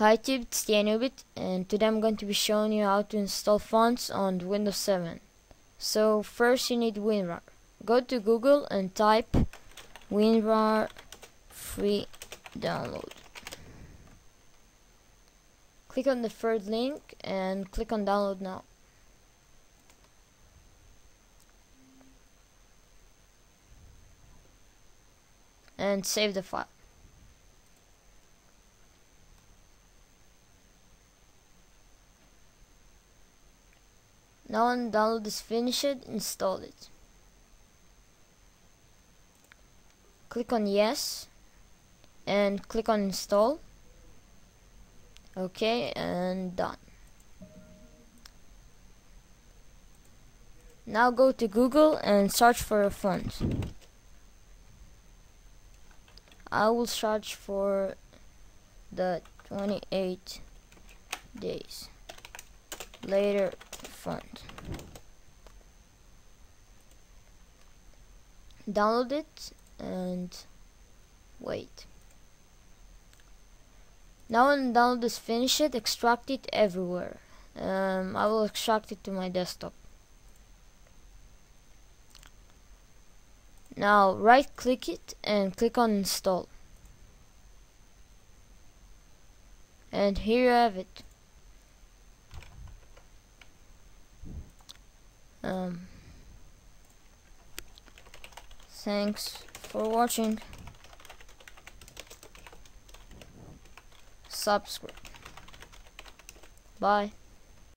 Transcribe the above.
Hi tube, it's TInoobIT and today I'm going to be showing you how to install fonts on Windows 7. So first you need WinRAR. Go to Google and type WinRAR free download. Click on the third link and click on download now. And save the file. Now download is finished, install it. Click on yes and click on install. Okay, and done. Now go to Google and search for a font. I will search for the 28 days later font. Download it and wait. Now when download is finished, extract it everywhere. Um, I will extract it to my desktop. Now right click it and click on install. And here you have it. Um, thanks for watching. Subscribe. Bye.